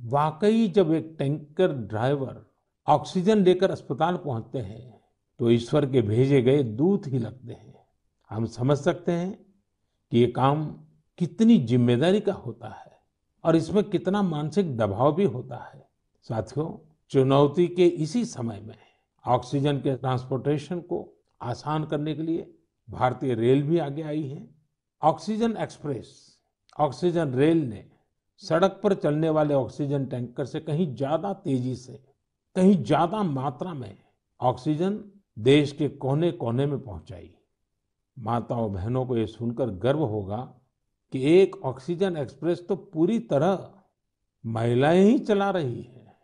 वाकई जब एक टैंकर ड्राइवर ऑक्सीजन लेकर अस्पताल पहुँचते हैं तो ईश्वर के भेजे गए दूत ही लगते हैं। हम समझ सकते हैं कि ये काम कितनी ज़िम्मेदारी का होता है और इसमें कितना मानसिक दबाव भी होता है। साथियों, चुनौती के इसी समय में ऑक्सीजन के ट्रांसपोर्टेशन को आसान करने के लिए भारतीय रेल भी आगे आई है। ऑक्सीजन एक्सप्रेस, ऑक्सीजन रेल ने सड़क पर चलने वाले ऑक्सीजन टैंकर से कहीं ज़्यादा तेज़ी से, कहीं ज़्यादा मात्रा में ऑक्सीजन देश के कोने कोने में पहुंचाई माताओं बहनों को यह सुनकर गर्व होगा कि एक ऑक्सीजन एक्सप्रेस तो पूरी तरह महिलाएँ ही चला रही है।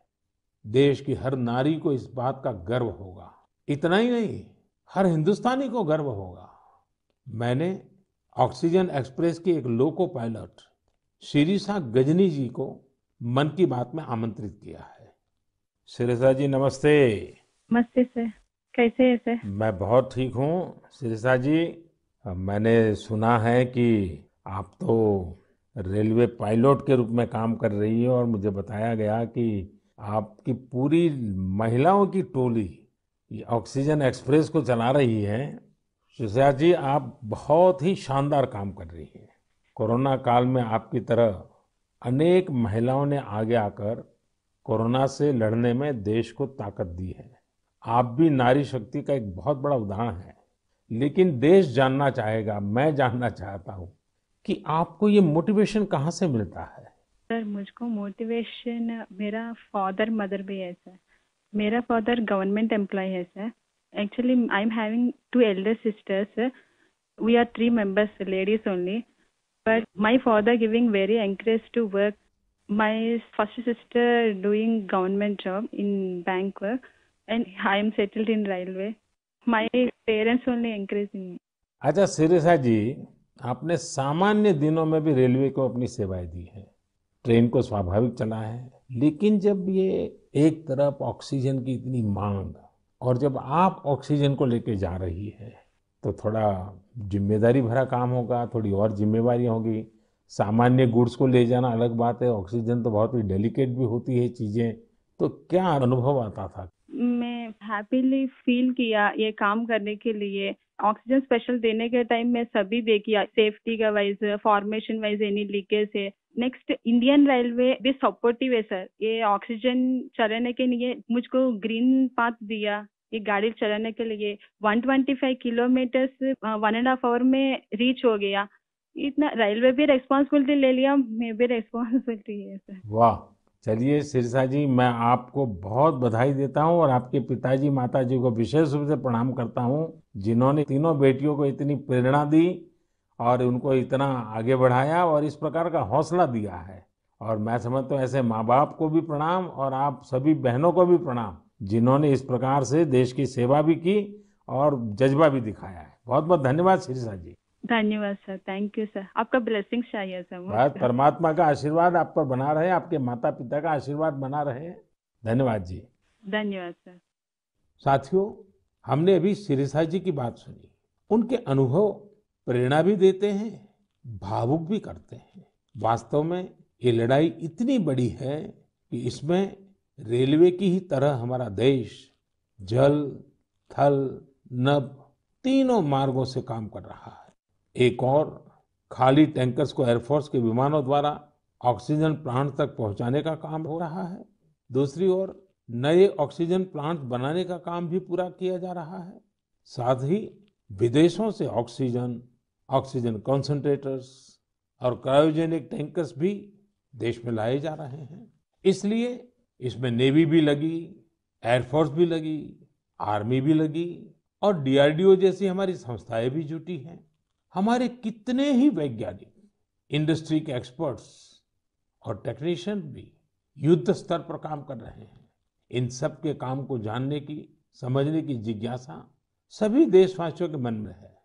देश की हर नारी को इस बात का गर्व होगा। इतना ही नहीं, हर हिंदुस्तानी को गर्व होगा। मैंने ऑक्सीजन एक्सप्रेस की एक लोको पायलट शिरीषा गजनी जी को मन की बात में आमंत्रित किया है। शिरीषा जी नमस्ते। नमस्ते सर। कैसे है सर? मैं बहुत ठीक हूँ। शिरीषा जी मैंने सुना है कि आप तो रेलवे पायलट के रूप में काम कर रही है और मुझे बताया गया कि आपकी पूरी महिलाओं की टोली ये ऑक्सीजन एक्सप्रेस को चला रही है। शिशा जी आप बहुत ही शानदार काम कर रही हैं। कोरोना काल में आपकी तरह अनेक महिलाओं ने आगे आकर कोरोना से लड़ने में देश को ताकत दी है। आप भी नारी शक्ति का एक बहुत बड़ा उदाहरण है। लेकिन देश जानना चाहेगा, मैं जानना चाहता हूँ कि आपको ये मोटिवेशन कहाँ से मिलता है? सर, मुझको मोटिवेशन मेरा फादर मदर भी है, सर। मेरा फादर गवर्नमेंट एम्प्लॉय है, sir. Actually I am having two elder sisters we are three members ladies only but my father giving very encourage to work my first sister doing government job in bank work and i am settled in railway my parents only encouraging me अच्छा सिरिसा जी आपने सामान्य दिनों में भी railway को अपनी सेवाएँ दी है ट्रेन को स्वाभाविक चला है लेकिन जब ये एक तरफ़ ऑक्सीजन की इतनी मांग और जब आप ऑक्सीजन को लेके जा रही है तो थोड़ा ज़िम्मेदारी भरा काम होगा, थोड़ी और जिम्मेवारी होगी। सामान्य गुड्स को ले जाना अलग बात है, ऑक्सीजन तो बहुत ही डेलिकेट भी होती है चीज़ें। तो क्या अनुभव आता था? मैं हैप्पीली फील किया ये काम करने के लिए। ऑक्सीजन स्पेशल देने के टाइम में सभी देखिए सेफ्टी का wise formation wise any leakage है। नेक्स्ट इंडियन रेलवे भी सपोर्टिव है सर ये ऑक्सीजन चलाने के लिए मुझको ग्रीन पाथ दिया। ये गाड़ी चलाने के लिए 125 kilometre one and half hour में रीच हो गया। इतना रेलवे भी रेस्पॉन्सिबिलिटी ले लिया, मैं भी रेस्पॉन्सिबिलिटी है सर वाह! चलिए सिरसा जी, मैं आपको बहुत बधाई देता हूँ और आपके पिताजी माता जी को विशेष रूप से प्रणाम करता हूँ, जिन्होंने तीनों बेटियों को इतनी प्रेरणा दी और उनको इतना आगे बढ़ाया और इस प्रकार का हौसला दिया है। और मैं समझता हूँ ऐसे माँ बाप को भी प्रणाम और आप सभी बहनों को भी प्रणाम। जिन्होंने इस प्रकार से देश की सेवा भी की और जज्बा भी दिखाया है। बहुत बहुत धन्यवाद शिरिषा जी। धन्यवाद सर। थैंक यू सर आपका ब्लेसिंग चाहिए सर। परमात्मा का आशीर्वाद आप पर बना रहे आपके माता पिता का आशीर्वाद बना रहे। धन्यवाद जी। धन्यवाद सर साथियों हमने अभी शिरिषा जी की बात सुनी। उनके अनुभव प्रेरणा भी देते हैं भावुक भी करते हैं। वास्तव में ये लड़ाई इतनी बड़ी है कि इसमें रेलवे की ही तरह हमारा देश जल, थल, नभ, तीनों मार्गों से काम कर रहा है। एक और, खाली टैंकर्स को एयरफोर्स के विमानों द्वारा ऑक्सीजन प्लांट तक पहुँचाने का काम हो रहा है। दूसरी ओर, नए ऑक्सीजन प्लांट बनाने का काम भी पूरा किया जा रहा है। साथ ही, विदेशों से ऑक्सीजन ऑक्सीजन कॉन्सेंट्रेटर्स और क्रायोजेनिक टैंकर्स भी देश में लाए जा रहे हैं। इसलिए इसमें नेवी भी लगी एयरफोर्स भी लगी, आर्मी भी लगी और डीआरडीओ जैसी हमारी संस्थाएँ भी जुटी हैं। हमारे कितने ही वैज्ञानिक, इंडस्ट्री के एक्सपर्ट्स और टेक्नीशियन भी युद्ध स्तर पर काम कर रहे हैं। इन सब के काम को जानने की, समझने की जिज्ञासा सभी देशवासियों के मन में है।